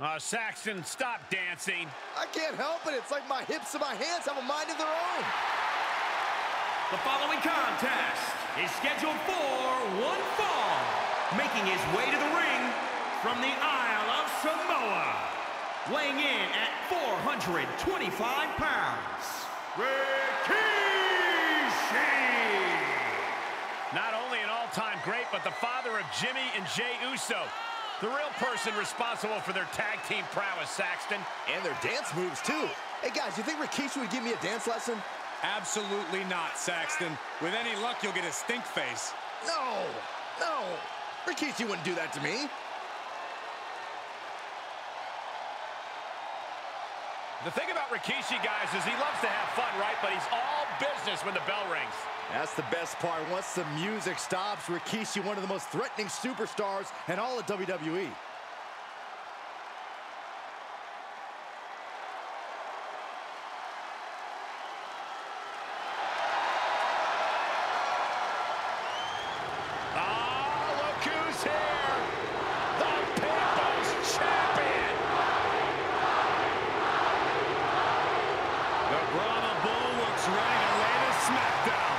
Uh, Saxton, stop dancing. I can't help it. It's like my hips and my hands have a mind of their own. The following contest is scheduled for one fall. Making his way to the ring from the Isle of Samoa. Weighing in at 425 pounds. Rikishi! Not only an all-time great, but the father of Jimmy and Jay Uso. The real person responsible for their tag team prowess, Saxton. And their dance moves, too. Hey, guys, you think Rikishi would give me a dance lesson? Absolutely not, Saxton. With any luck, you'll get a stink face. No, no. Rikishi wouldn't do that to me. The thing about Rikishi, guys, is he loves to have fun, right? But he's all business when the bell rings. That's the best part. Once the music stops, Rikishi, one of the most threatening superstars in all of WWE. Ah, the Brahma Bull looks ready to lay the smackdown.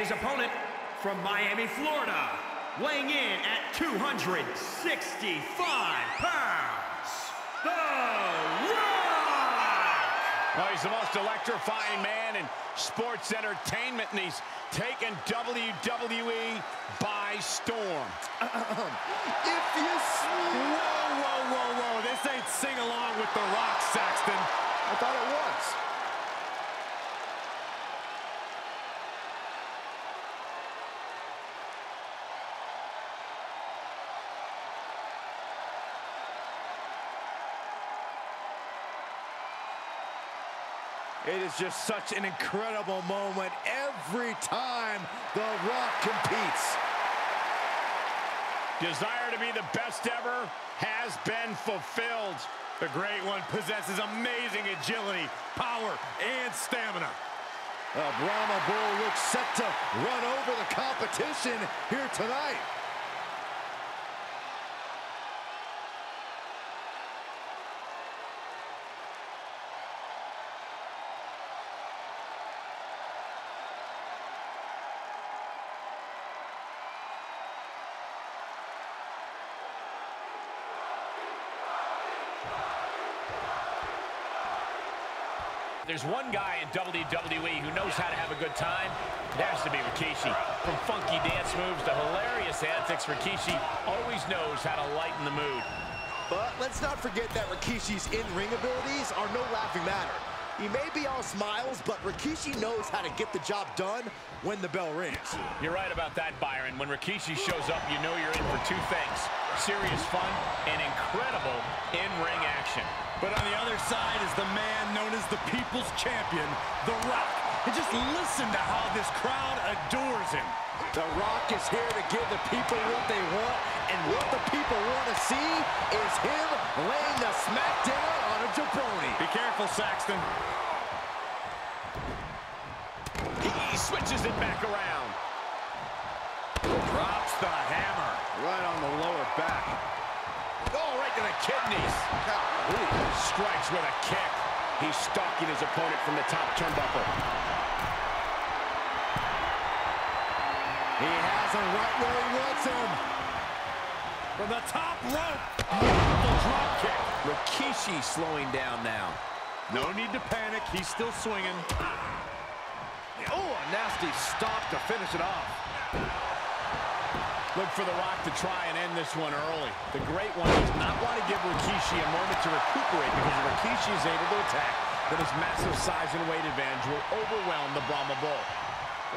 And his opponent from Miami, Florida. Weighing in at 265 pounds. The Rock! Oh, he's the most electrifying man in sports entertainment, and he's taken WWE by storm. If you Whoa, whoa, whoa, whoa. This ain't sing along with The Rock, Saxton. I thought it was. It is just such an incredible moment every time The Rock competes. Desire to be the best ever has been fulfilled. The Great One possesses amazing agility, power, and stamina. The Brahma Bull looks set to run over the competition here tonight. There's one guy in WWE who knows how to have a good time. It has to be Rikishi. From funky dance moves to hilarious antics, Rikishi always knows how to lighten the mood. But let's not forget that Rikishi's in-ring abilities are no laughing matter. He may be all smiles, but Rikishi knows how to get the job done when the bell rings. You're right about that, Byron. When Rikishi shows up, you know you're in for two things. Serious fun and incredible in-ring action. But on the other side is the man known as the People's Champion, The Rock. And just listen to how this crowd adores him. The Rock is here to give the people what they want, and what the people want to see is him laying the smackdown on a jabroni. Be careful, Saxton. He switches it back around. Drops the hammer. Right on the lower back. Oh, right to the kidneys. Ooh, strikes with a kick. He's stalking his opponent from the top turnbuckle. He has him right where he wants him. From the top rope. Beautiful drop kick. Rikishi slowing down now. No need to panic. He's still swinging. Oh, a nasty stop to finish it off. Look for The Rock to try and end this one early. The Great One does not want to give Rikishi a moment to recuperate because if Rikishi is able to attack, then his massive size and weight advantage will overwhelm the Brahma Bull.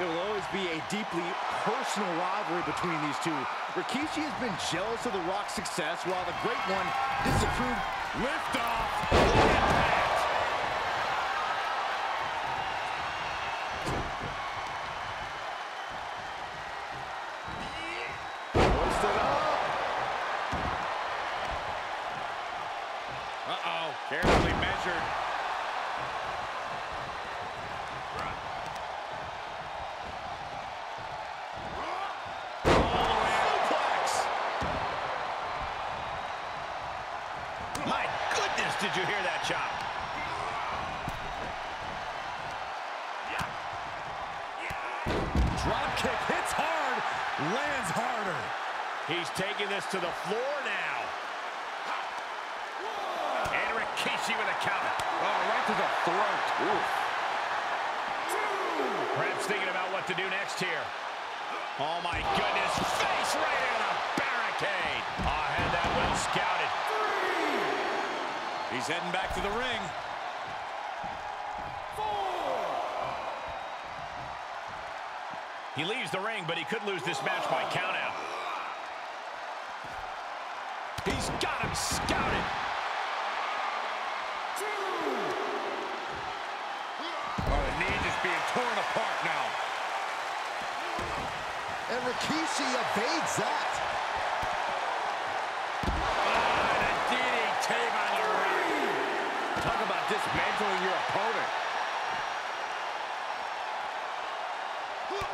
It will always be a deeply personal rivalry between these two. Rikishi has been jealous of The Rock's success, while the Great One disapproved. Lift off. Oh, He's taking this to the floor now. And Rikishi with a counter. Oh, right to the throat. Oof. Perhaps thinking about what to do next here. Oh, my goodness. Face right in the barricade. Oh, had that well scouted. He's heading back to the ring. He leaves the ring, but he could lose this match by countout. He's got him scouted. Oh, the knee just being torn apart now. And Rikishi evades that. Oh, and a DDT by the Rock. Talk about dismantling your opponent.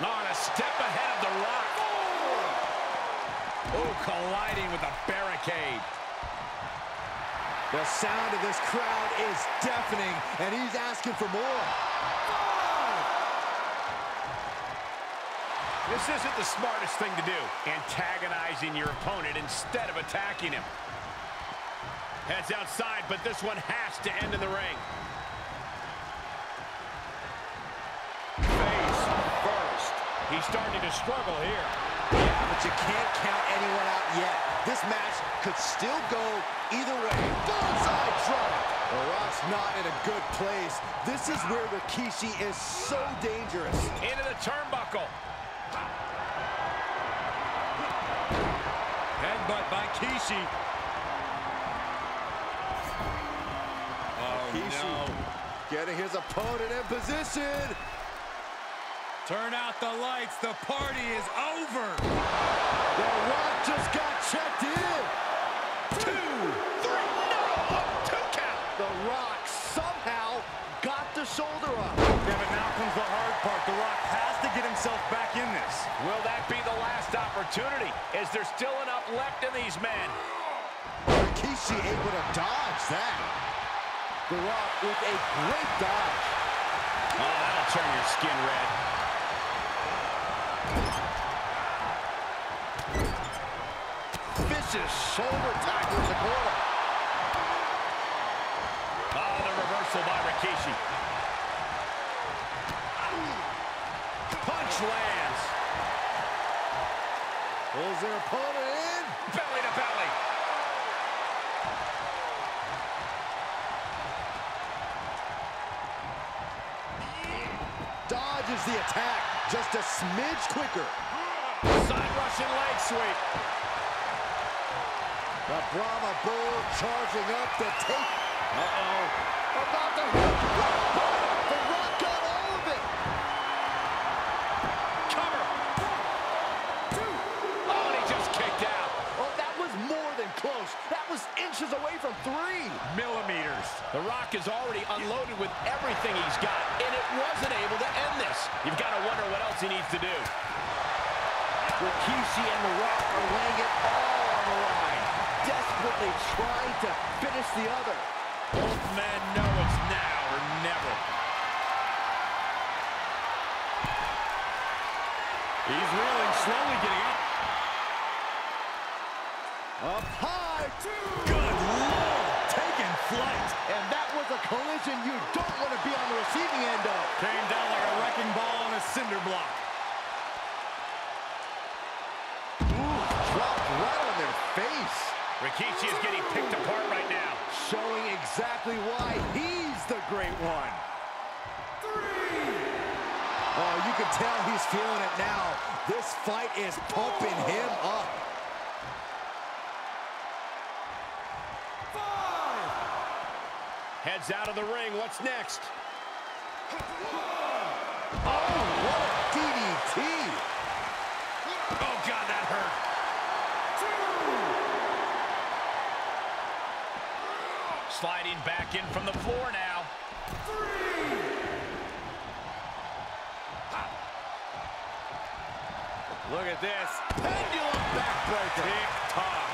On a step ahead of The Rock. Oh, colliding with the barricade. The sound of this crowd is deafening, and he's asking for more. This isn't the smartest thing to do, antagonizing your opponent instead of attacking him. Heads outside, but this one has to end in the ring. Face first. He's starting to struggle here. But you can't count anyone out yet. This match could still go either way. Banzai drop. The Rock's not in a good place. This is where Rikishi is so dangerous. Into the turnbuckle. Headbutt by Kishi. Oh, Rikishi no. getting his opponent in position. Turn out the lights. The party is over. The Rock just got checked in. Two, three, no, two count. The Rock somehow got the shoulder up. Yeah, but now comes the hard part. The Rock has to get himself back in this. Will that be the last opportunity? Is there still enough left in these men? Rikishi able to dodge that. The Rock with a great dodge. Oh, that'll turn your skin red. Vicious shoulder tackle the corner. Oh, the reversal by Rikishi. Punch lands. Pulls their opponent in. Belly to belly. Dodges the attack just a smidge quicker. Side Russian leg sweep. Brahma Bull charging up to take. Uh-oh. About to hit. The Rock got all of it. Cover. Oh, and he just kicked out. Oh, that was more than close. That was inches away from three. Millimeters. The Rock is already unloaded with everything he's got, and it wasn't able to end this. You've got to wonder what else he needs to do. Rikishi and The Rock are laying it all on the line. Desperately trying to finish the other. Both men know it's now or never. He's reeling, slowly getting up. Up high. two. Good Lord, taking flight. And that was a collision you don't want to be on the receiving end of. Came down like a wrecking ball on a cinder block. Dropped right on their face. Rikishi is getting picked apart right now. Showing exactly why he's the great one. Oh, you can tell he's feeling it now. This fight is pumping him up. Heads out of the ring. What's next? Oh, what a DDT. Oh, God, that hurt. Sliding back in from the floor now. Look at this. Pendulum backbreaker. Tick-tock.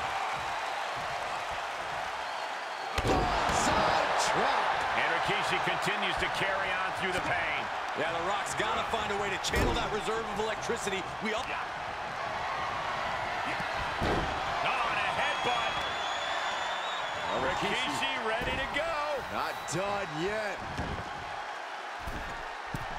And Rikishi continues to carry on through the pain. Yeah, The Rock's got to find a way to channel that reserve of electricity. We all... Oh, and a headbutt. Rikishi ready to go. Not done yet.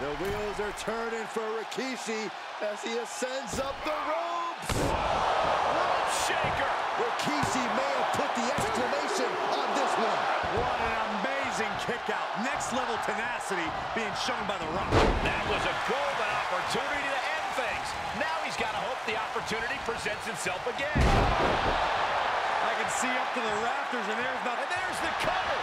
The wheels are turning for Rikishi as he ascends up the ropes. Rope shaker. Rikishi may have put the exclamation on this one. What an amazing kick out. Next level tenacity being shown by The Rock. That was a golden opportunity to end things. Now he's got to hope the opportunity presents itself again. Can see up to the rafters, and there's nothing. And there's the cover.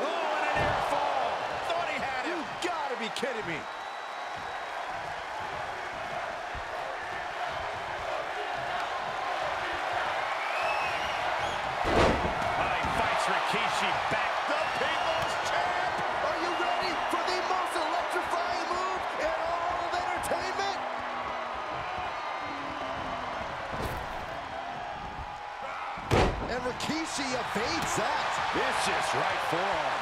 Oh, and a near fall. Thought he had You gotta be kidding me. Rikishi evades that. Vicious right forearm.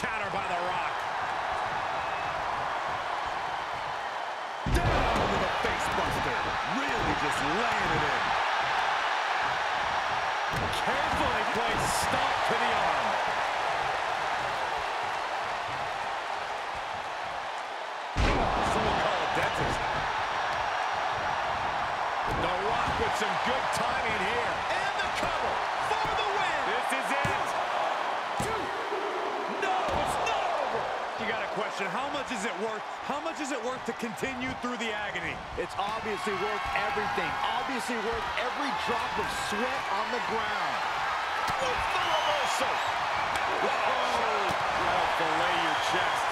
Counter by The Rock. Down with a face buster. Really just laying it in. Carefully placed stomp to the arm. Some good timing here. And the cover for the win. This is it. No, it's not over. You got a question. How much is it worth? How much is it worth to continue through the agony? It's obviously worth everything. Obviously worth every drop of sweat on the ground. With the reversal. Oh, that'll fillet your chest.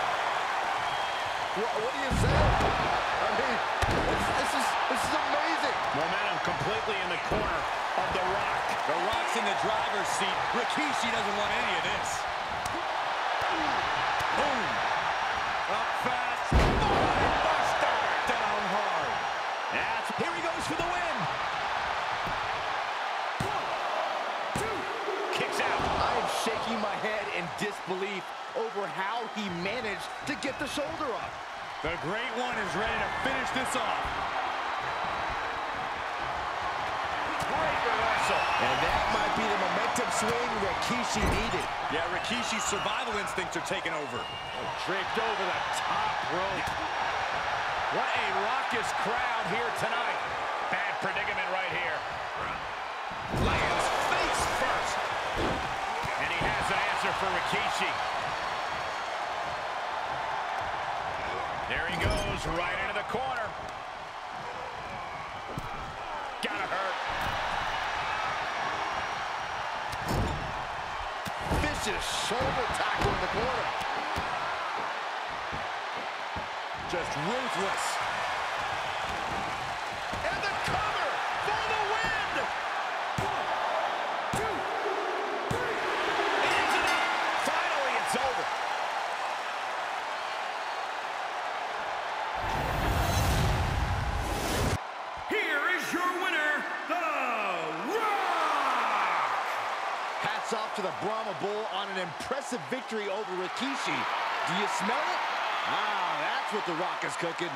What, what do you say? I mean, this, this is this is amazing. Momentum completely in the corner of The Rock. The Rock's in the driver's seat. Rikishi doesn't want any of this. Boom. Up fast. Buster. Down hard. That's, here he goes for the win. Kicks out. I am shaking my head in disbelief over how he managed to get the shoulder up. The Great One is ready to finish this off. Great reversal. And that might be the momentum swing Rikishi needed. Yeah, Rikishi's survival instincts are taking over. Oh, draped over the top rope. What a raucous crowd here tonight. Bad predicament right here. Lands face first. And he has an answer for Rikishi. There he goes, right into the corner. Gotta hurt. Vicious shoulder tackle in the corner. Just ruthless. Hats off to the Brahma Bull on an impressive victory over Rikishi. Do you smell it? Ah, that's what The Rock is cooking.